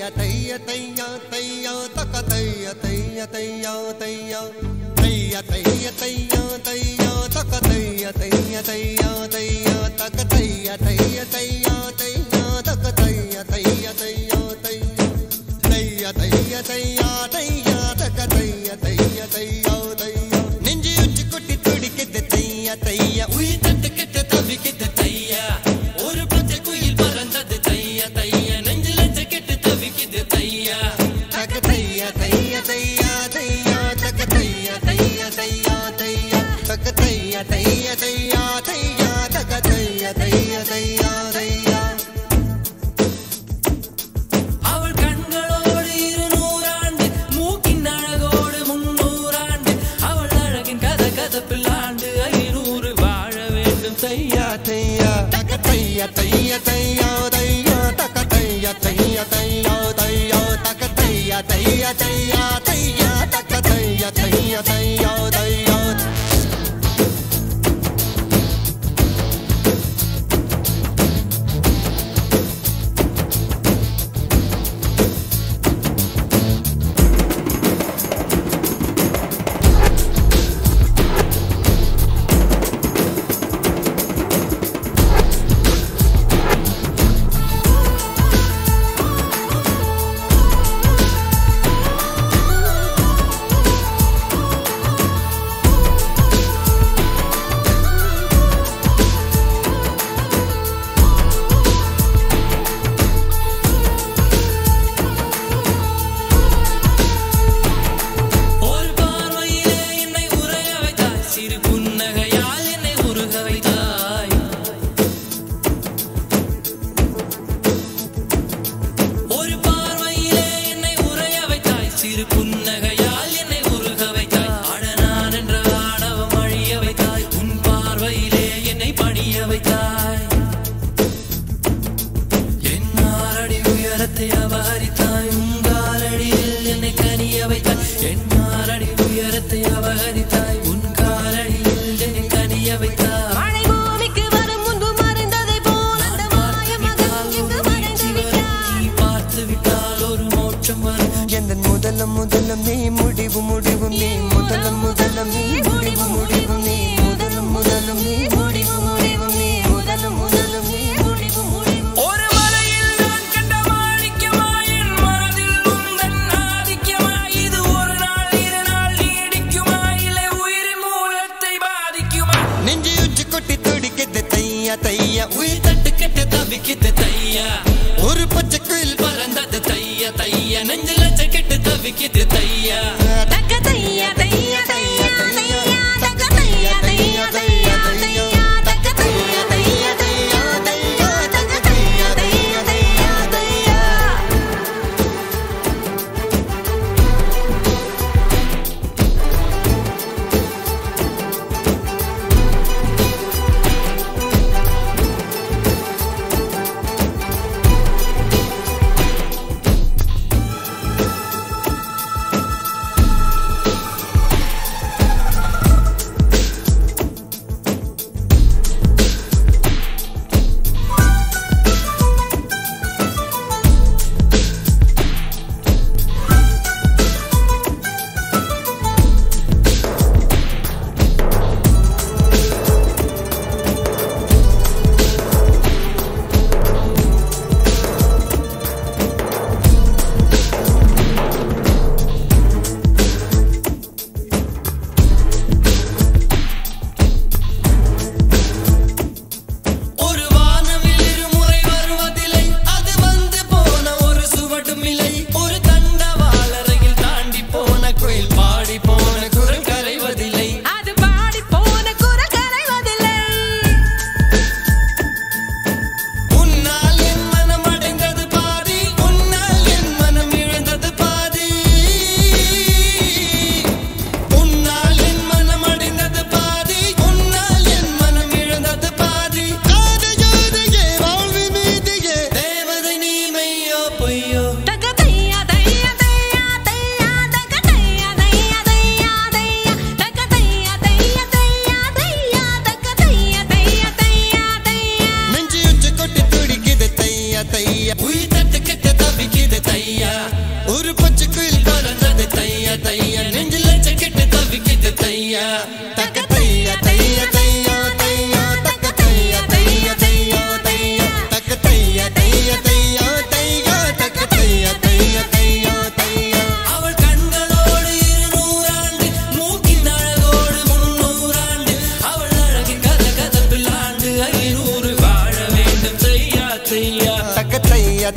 taya taya taya taya taka taya taya taya taya taya taya taya taya taka taya taya taya taya taka taya taya taya taya taka taya taya taya taya taya taya taya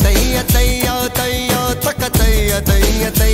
தைய தையா தையா தக்க தைய தைய தைய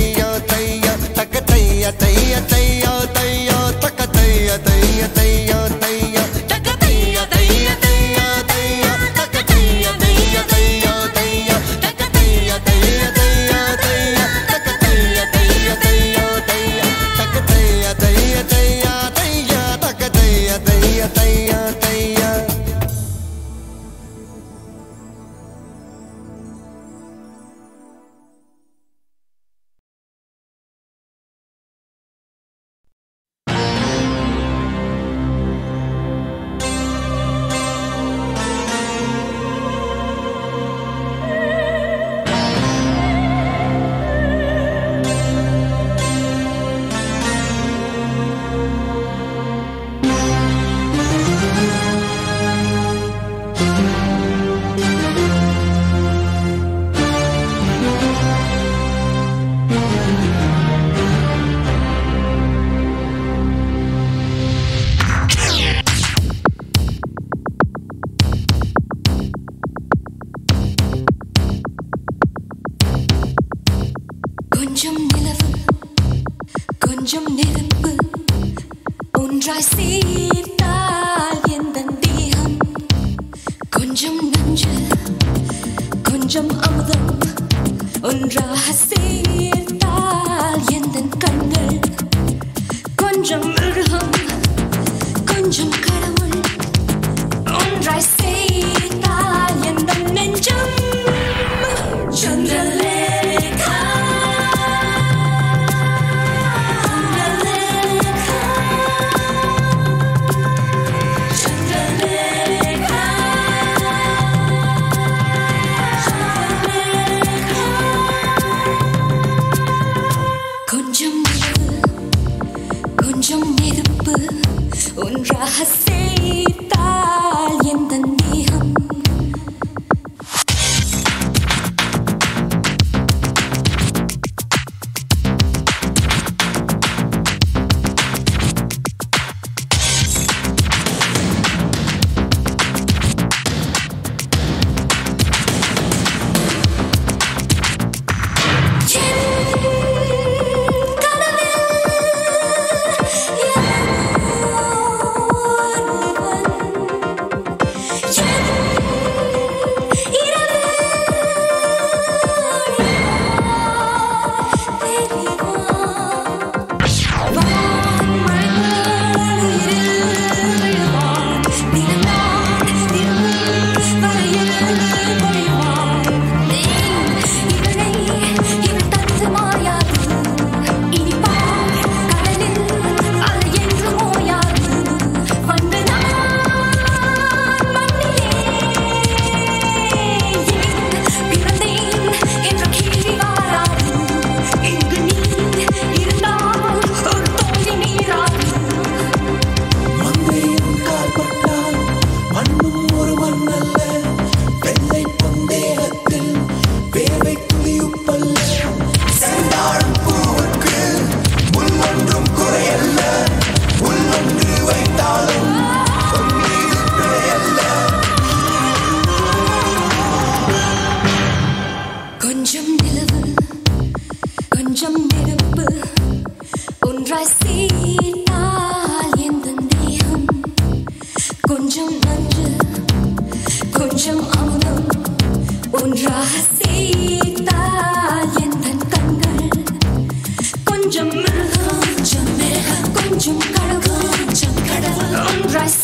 கொஞ்சம் கொஞ்சம் கடகம் கொஞ்சம் கடகம் ஒன்றாய்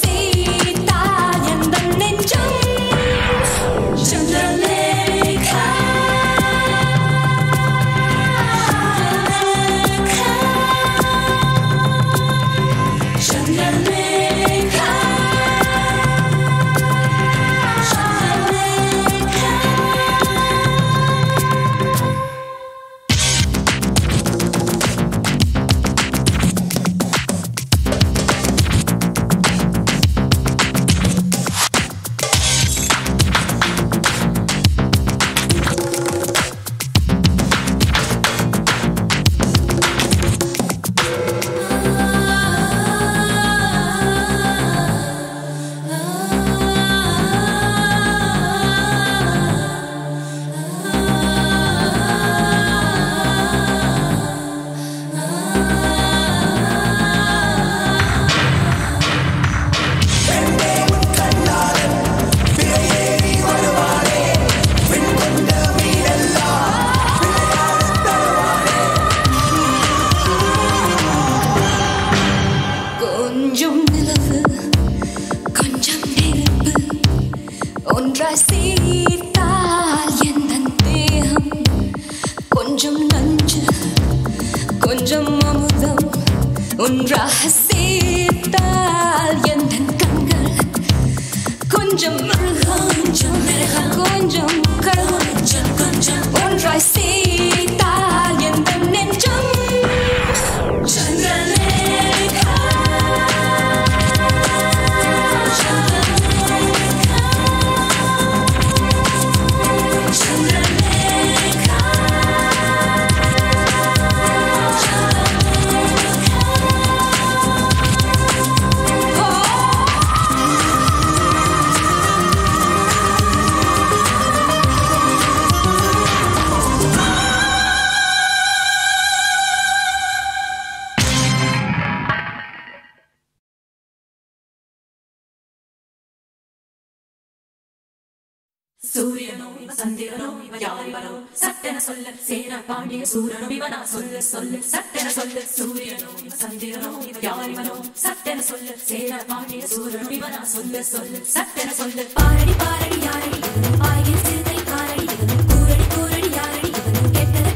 சந்திரனும் இவன் யாரிவனும் சட்டென சொல்ல சேன பாண்டிய சூரனும் இவனா சொல்ல சொல்ல சட்டென சொல்ல சூரியனும் சந்திரனும் இவன் யாரிவனும் சட்டென சொல்ல சேன பாண்டிய சூரனும் இவனா சொல்ல சொல்ல சட்டென சொல்ல பாரடி பாரடி யாரடி பாயில் சிறுத்தை காரடி கூரடி கூரடி யாரடி கெட்டத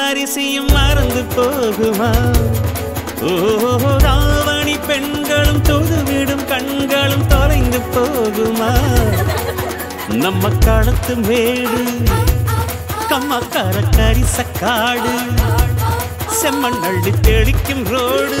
அரிசியும் மறந்து போகுமா ஓ ராவணி பெண்களும் தொழுவிடும் கண்களும் தொலைந்து போகுமா நம்ம காலத்து மேடு கம்மக்கார கரிசக்காடு செம்மண் அள்ளி தெளிக்கும் ரோடு.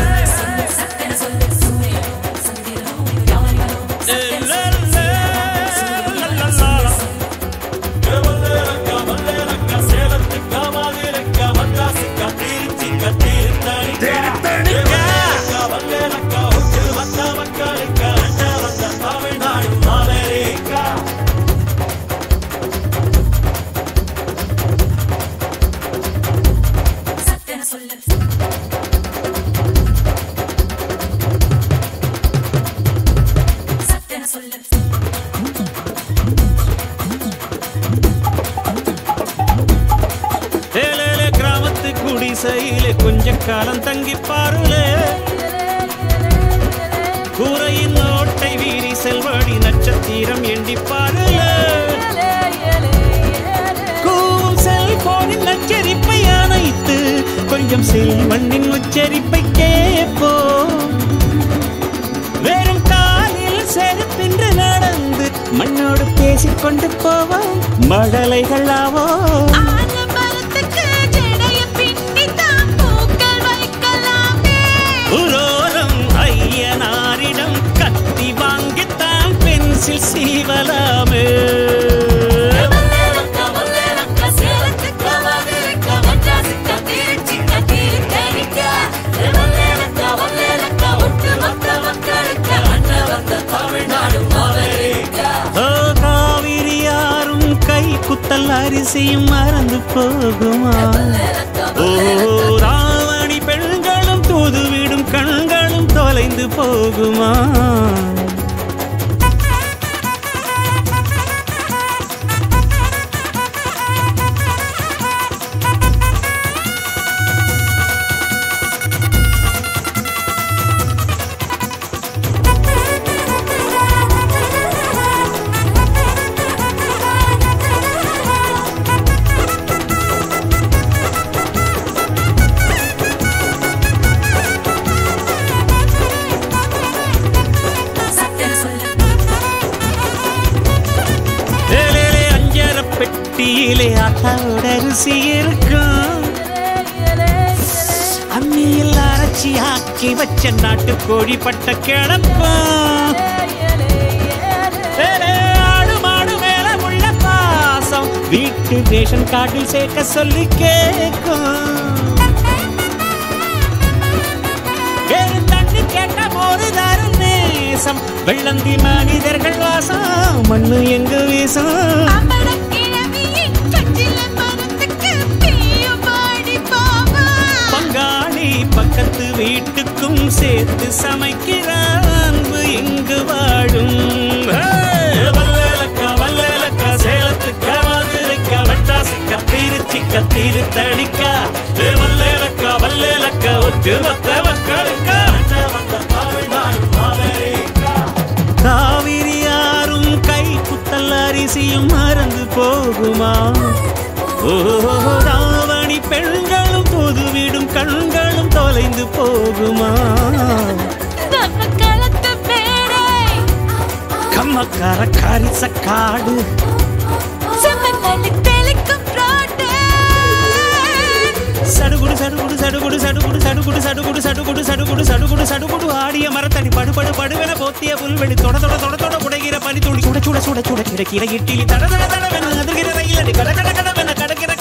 burning. உச்சரிப்பை கேட்போம். வெறும் காலில் செருப்பின்று நடந்து மண்ணோடு பேசிக்கொண்டு போவோம். மழலைகள் கை அரிசியும் மறந்து போகுமா? ஓ ராவணி பெண்களும் தூதுவிடும் கண்களும் தொலைந்து போகுமா? பெட்டியிலே அத்தாவோட அரிசி இருக்கும். அம்மியில் அரைச்சி ஆக்கி வச்ச நாட்டு கோழி பட்ட கிளப்பம் ஆடு மாடு மேல உள்ள பாசம். வீட்டு ரேஷன் கார்டில் சேர்க்க சொல்லி கேட்கும். தண்ணி கேட்ட போது தரும் நேசம். வெள்ளந்தி மனிதர்கள் வாசம் மண்ணு எங்க வீசம்? வீட்டுக்கும் சேர்த்து சமைக்கிற அன்பு இங்கு வாழும். வல்லேலக்கா வல்லேலக்கா சேலத்துக்கா மதுரைக்கா வெட்டாசிக்கா திருச்சிக்கா திருத்தணிக்கா. வல்லேலக்கா வல்லேலக்கா ஒட்டு மொத்த மக்களுக்கா. காவிரி யாரும் கை குத்தல் அரிசியும் மறந்து போகுமா? ஓ ராவணி பெண்களும் பொது விடும் கண்களும் தொலைந்து போகுமா கம்மக்கார தெளிக்கும் ரோடு சடுகுடு சடுகுடு சடுகுடு சடுகுடு சடுகுடு சடுகுடு சடுகுடு சடுகுடு சடுகுடு சடுகுடு ஆடிய மரத்தடி படுபடு படுவென போத்திய புல்வெளி தொட தொட தொட தொட உடைகிற பனி துளி சுட சுட சுட சுட கிடக்கிற இட்டிலி தட தட தடவென அதிர்கிற ரயிலடி கட கட கடவென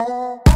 Uh...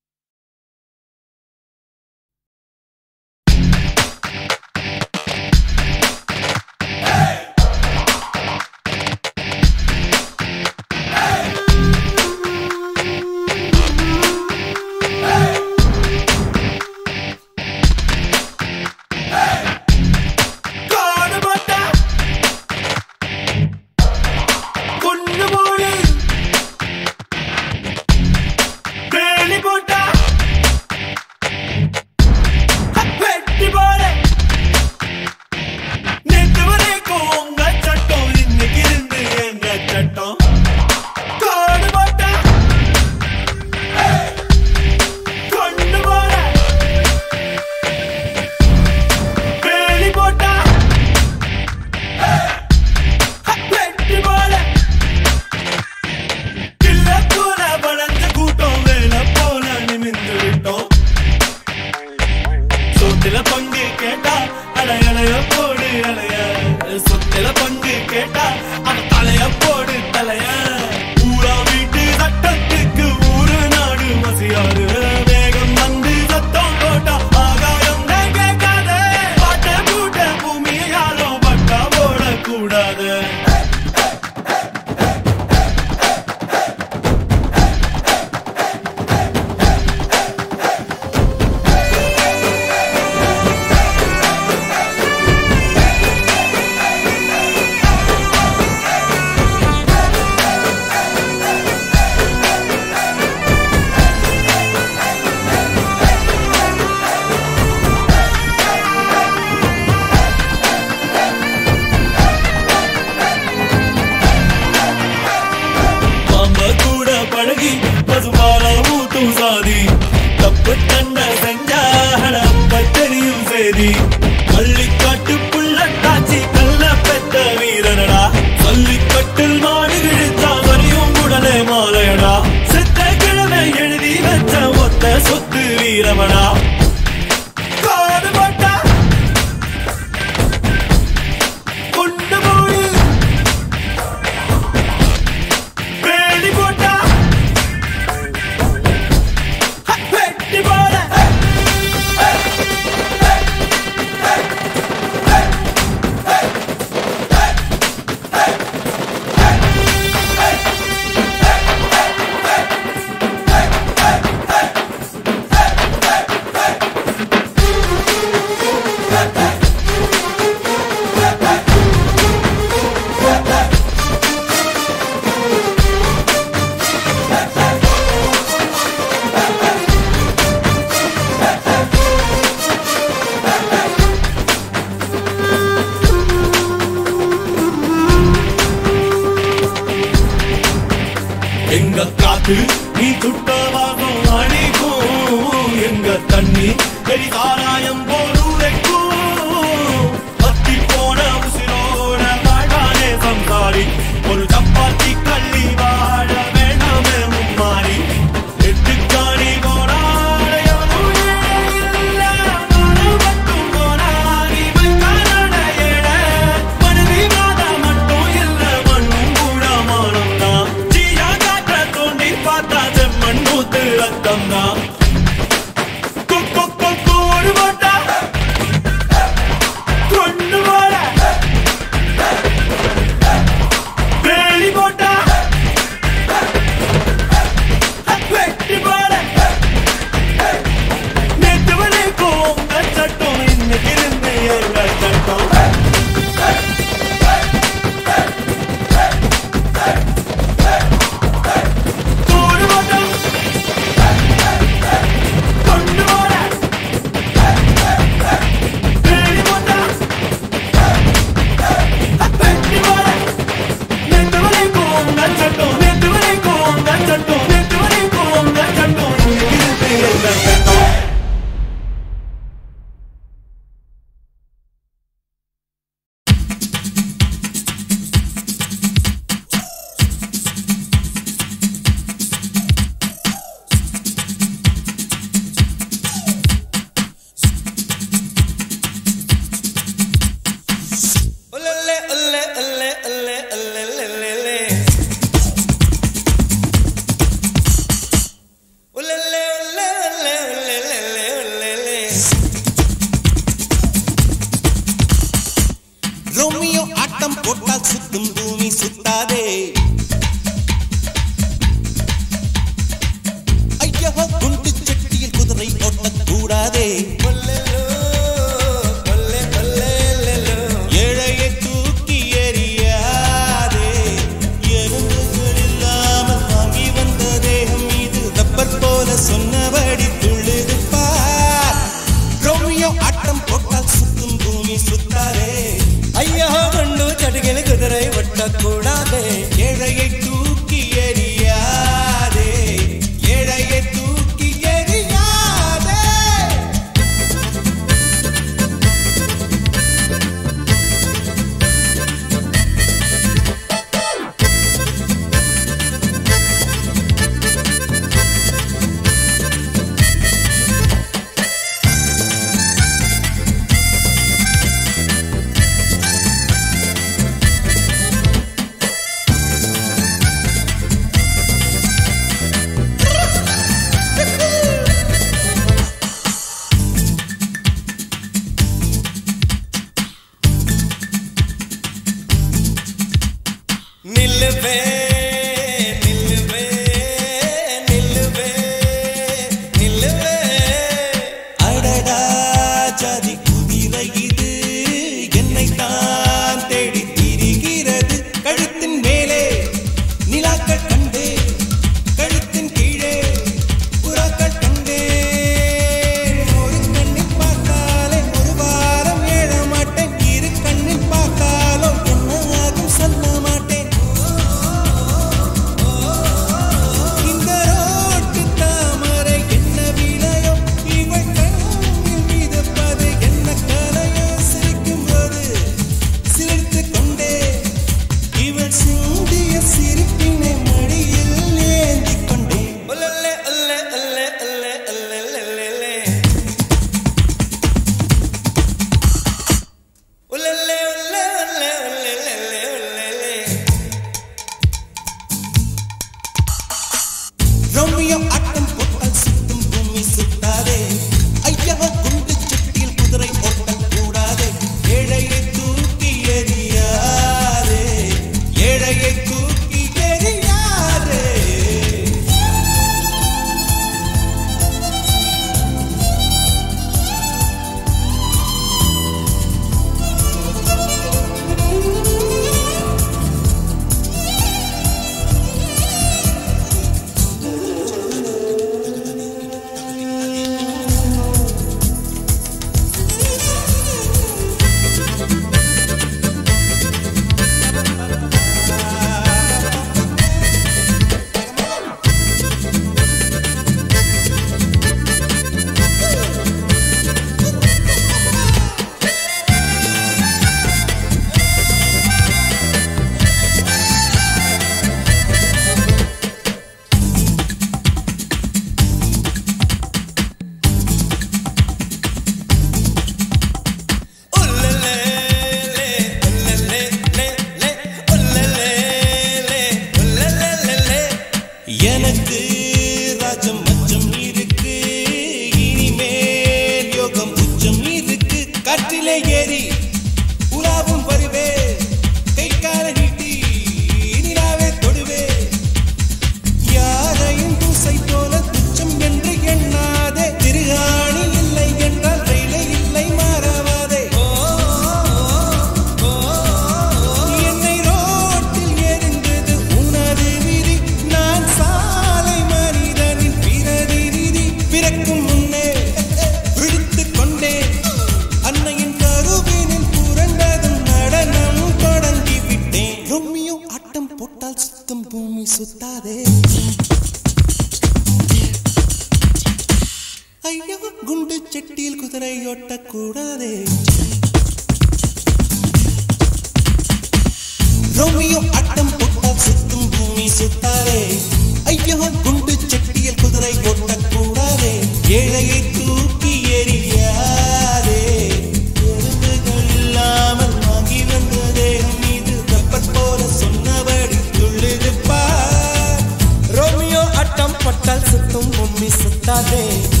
away.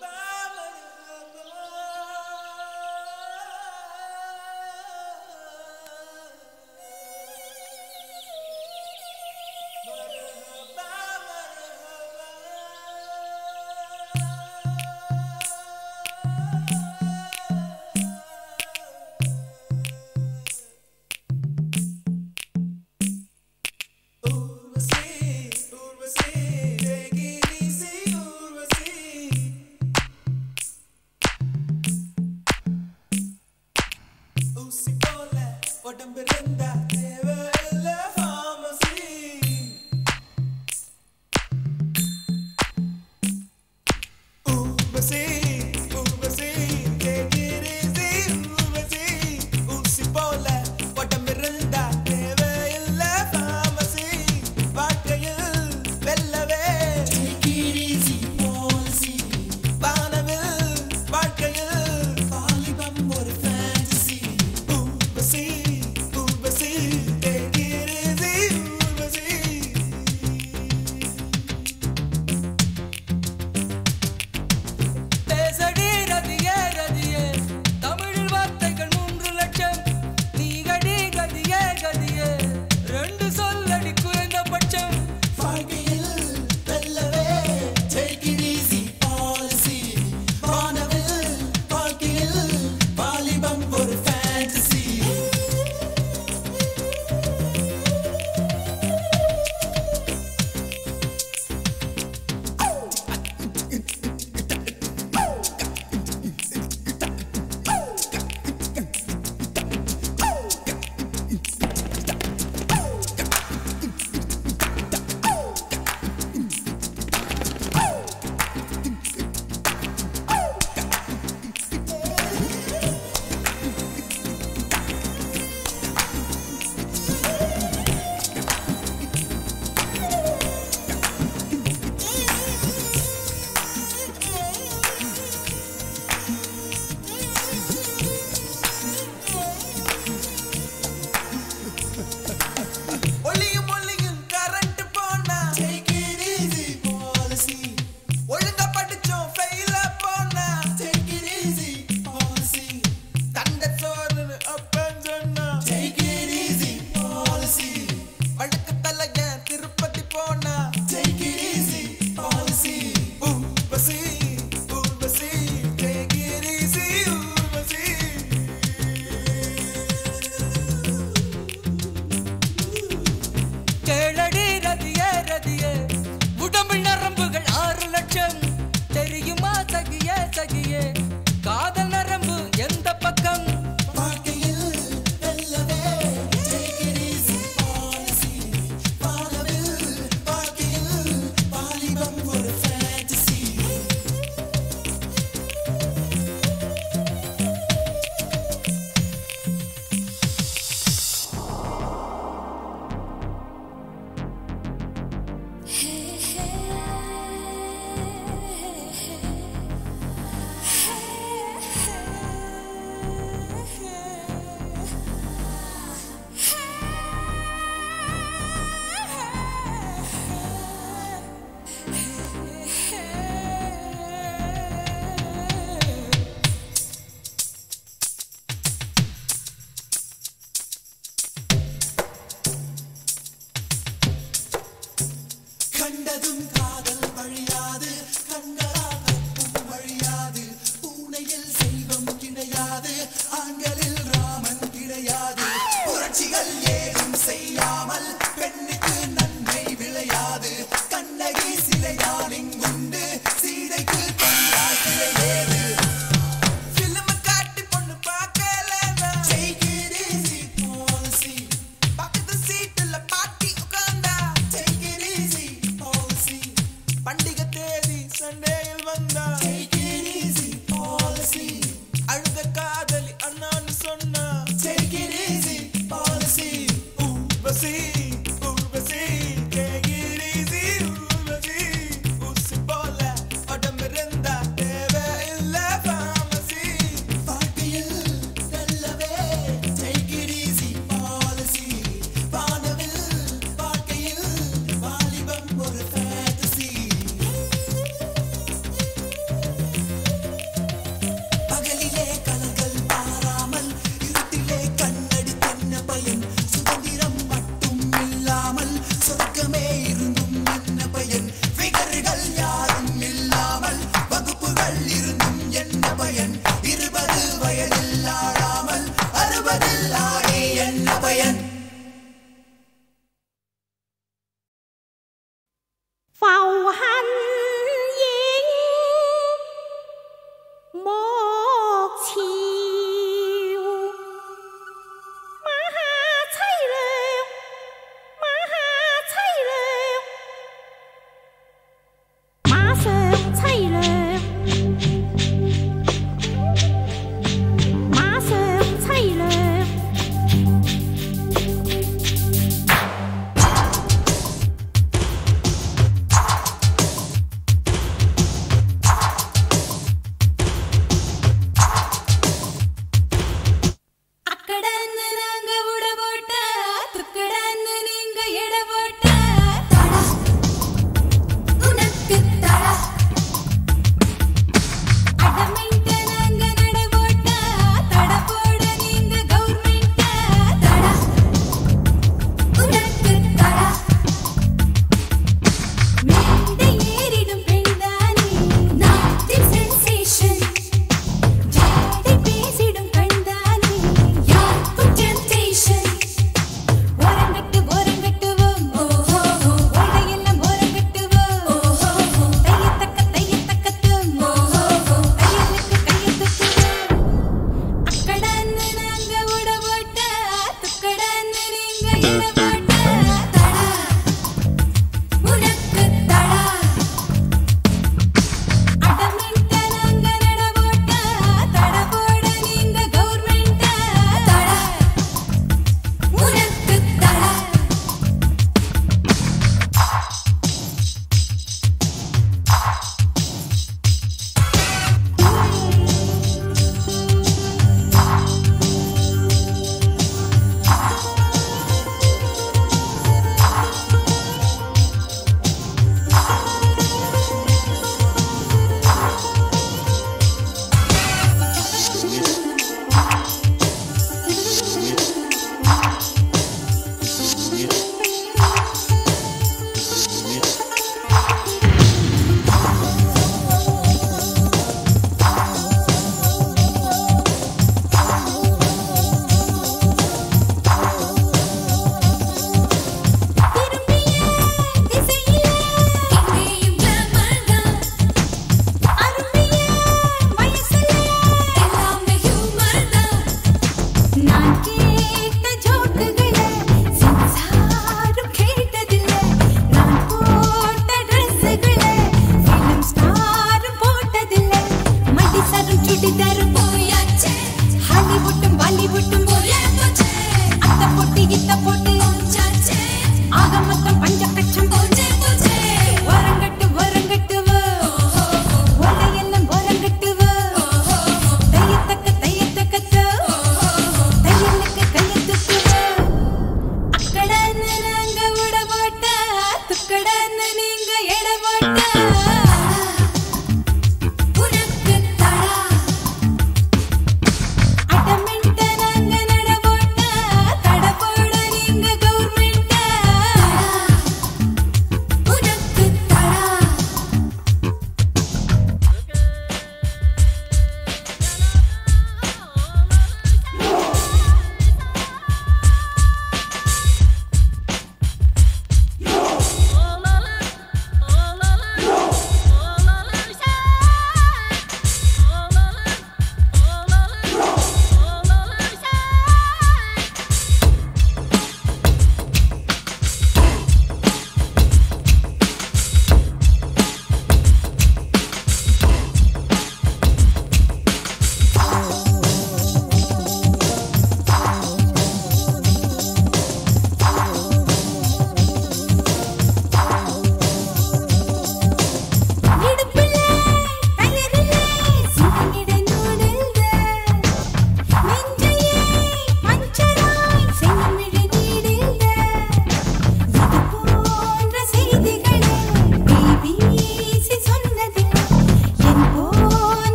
Bye.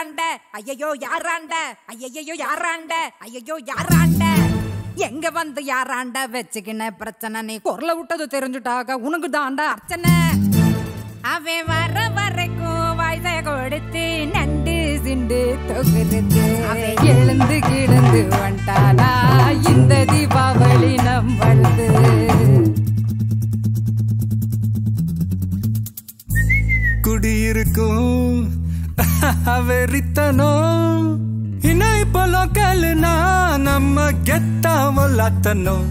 யாராண்ட? ஐயையோ யாராண்ட? ஐயையோ யாராண்ட? ஐயையோ யாராண்ட? எங்க வந்து யாராண்ட? வச்சுக்கின பிரச்சனை. நீ குரல விட்டது தெரிஞ்சுட்டாக. உனக்கு தாண்டா அர்ச்சனை. அவன் வர வரைக்கும் வயதை கொடுத்து நண்டு சிண்டு தொகுத்து. அவன் எழுந்து கிழந்து வந்தானா இந்த தீபாவளி நம் நம்மளது குடியிருக்கும் அவ ரித்தனும் இணை போல நம்ம கெத்தாம லத்தனும்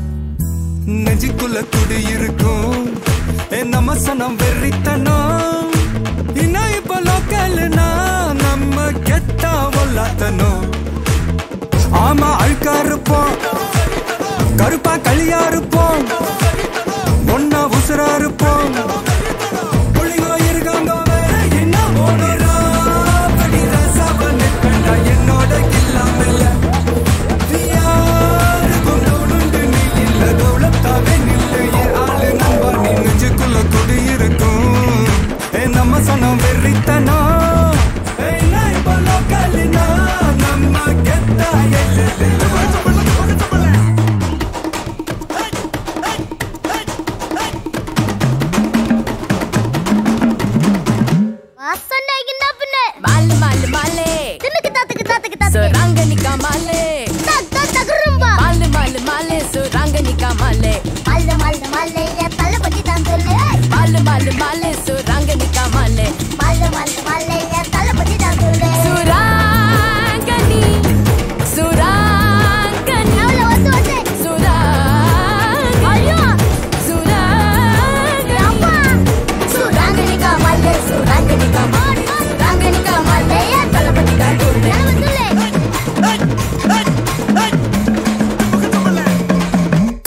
நெஞ்சுக்குள்ள குடி இருக்கும் நம்ம சனம் வெறித்தனும் இணை போல நம்ம கெத்தாம லத்தனும் ஆமா அழுக்கா இருப்போம் கருப்பா களியா இருப்போம் ஒன்னா உசுரா இருப்போம் Give me the right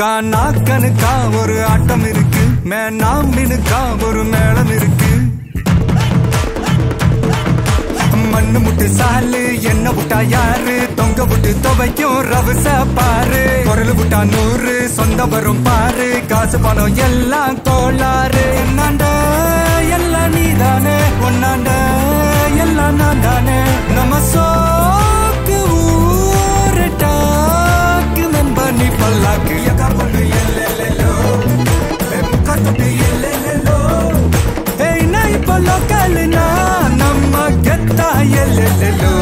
கண்ணுக்கா நாக்கனுக்கா ஒரு ஆட்டம் இருக்கு. மே மேனாம்பினுக்கா ஒரு மேளம் இருக்கு. மண்ணு முட்டு சாலு என்ன விட்டா யாரு? தொங்க விட்டு துவைக்கும் ரவச பாரு குரல் விட்டா நூறு சொந்த வரும் பாரு. காசு பணம் எல்லாம் கோளாறு. என்னாண்ட? எல்லாம் நீதானே. ஒன்னாண்ட? எல்லாம் நான் தானே நம்ம சோ పల్లాకి ఎకబడి ఎల్లెల్లో ఎక్కతోటి ఎల్లెల్లో ఏ నై పల్లో కలినా ನಮ್ಮ ಗೆತ್ತ ಎಲ್ಲೆಲ್ಲೆಲ್ಲೋ